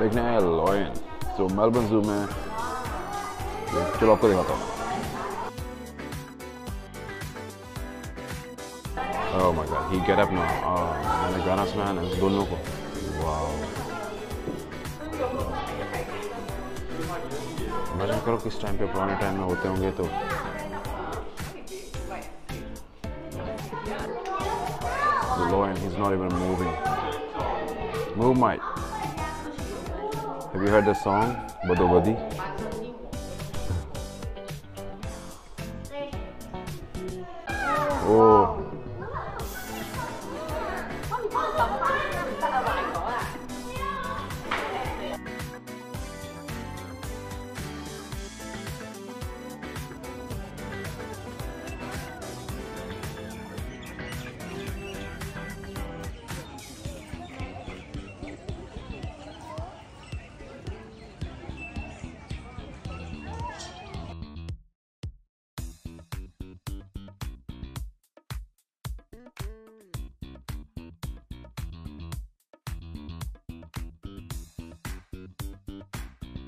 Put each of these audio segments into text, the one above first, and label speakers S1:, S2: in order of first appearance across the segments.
S1: देखने आए लॉयन तो मेलबर्न जू में चलो आपको दिखाता हूँ Oh my god, he get up now. Oh, गाना सुना है ना इस दोनों को वाओ इमेजिन करो किस टाइम पे पुराने टाइम में होते होंगे तो The lion, he's not even moving. Move, mate. Have you heard the song, Bado Badi? oh.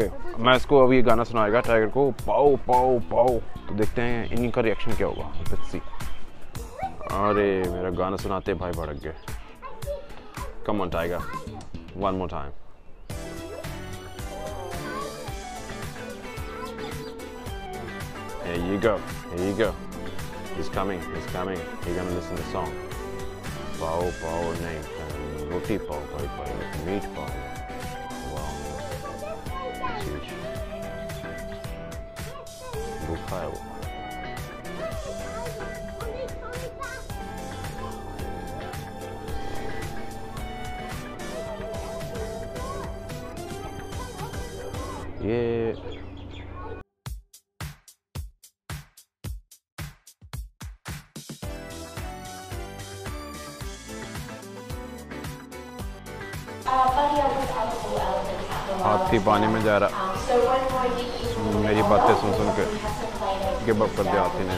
S1: Okay, मैं इसको अभी ये गाना सुनाएगा टाइगर को पाओ पाओ पाओ तो देखते हैं इनका रिएक्शन क्या होगा लेट्स सी अरे मेरा गाना सुनाते भाई भड़क गए come on tiger one more time Here you go. Here you go. He's coming. He's coming. You're gonna listen to the song. Pao pao nahi roti pao bhai bhai meat pao. भूखा है वो ये हाथी पानी में जा रहा। मेरी बातें सुन सुन के गिव अप कर दिया हाथी ने।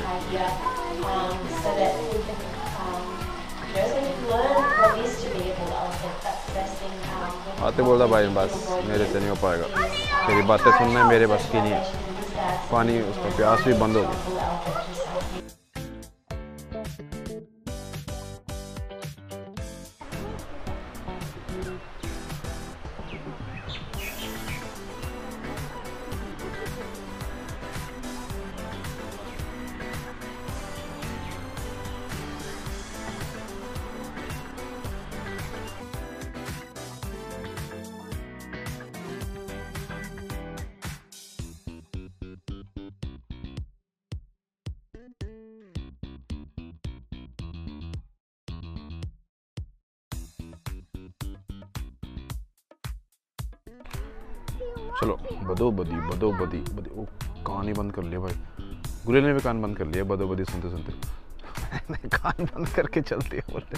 S1: हाथी बोलता भाई, बस, मेरे से नहीं हो पाएगा। तेरी बातें सुनना मेरे बस की नहीं है। पानी, उसका प्यास भी बंद हो गई चलो, बदो बदी बदो बदी बदी। ओ, कान ही बंद कर लिया भाई। गुलेल ने भी कान बंद कर लिया बदो बदी सुनते सुनते। कान बंद करके चलते बोलते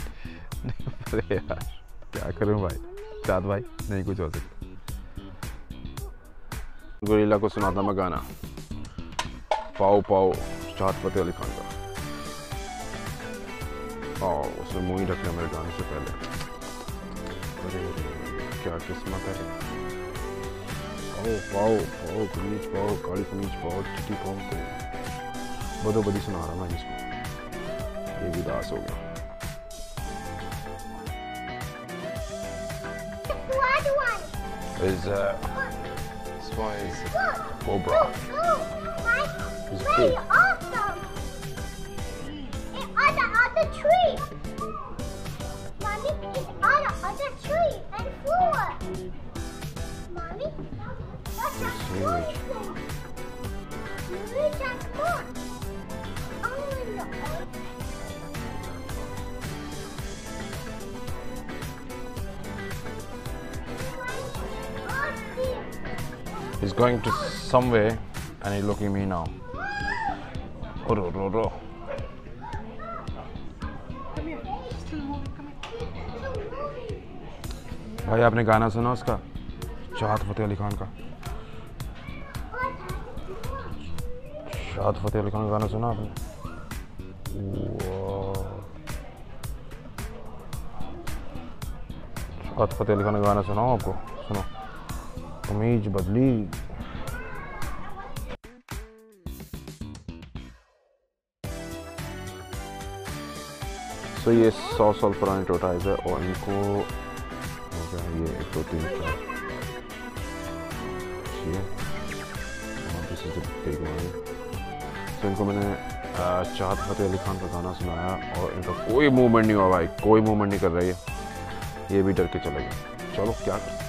S1: अरे यार, क्या करूँ भाई? चाँद भाई, नहीं कुछ हो सकता। गुरीला को सुनाता मैं गाना। पाओ पाओ चाँद फतेह अली खान का। आओ, उसने मुँह ही लिया मेरे गाने से पहले। अरे, क्या किस्मत है। पाओ पाओ पाओ कमीज पाओ काली कमीज पाओ चिट्टी पाओ तो बदो बदी सुना रहा मैं जिसको ये भी दास हो गया is uh, this one is cobra.
S2: Very
S1: big.
S2: awesome! It's on the other tree. Mommy, it's on the other tree and floor.
S1: He's going to somewhere and he's looking at me now. Ro, ro, ro. भाई आपने गाना सुना उसका शाहत फतेह अली खान का शाहत फतेह अली खान का गाना सुना आपने। शाहत फतेह अली खान का गाना सुनाओ आपको सुनो कमीज बदली तो ये सौ साल पुराने टोटाइज है और इनको हो ये एक दो तीन चार तो इनको मैंने चाहत फतेह अली खान का गाना सुनाया और इनका कोई मूवमेंट नहीं हुआ भाई, कोई मूवमेंट नहीं कर रही है ये भी डर के चले गए। चलो, क्या कर?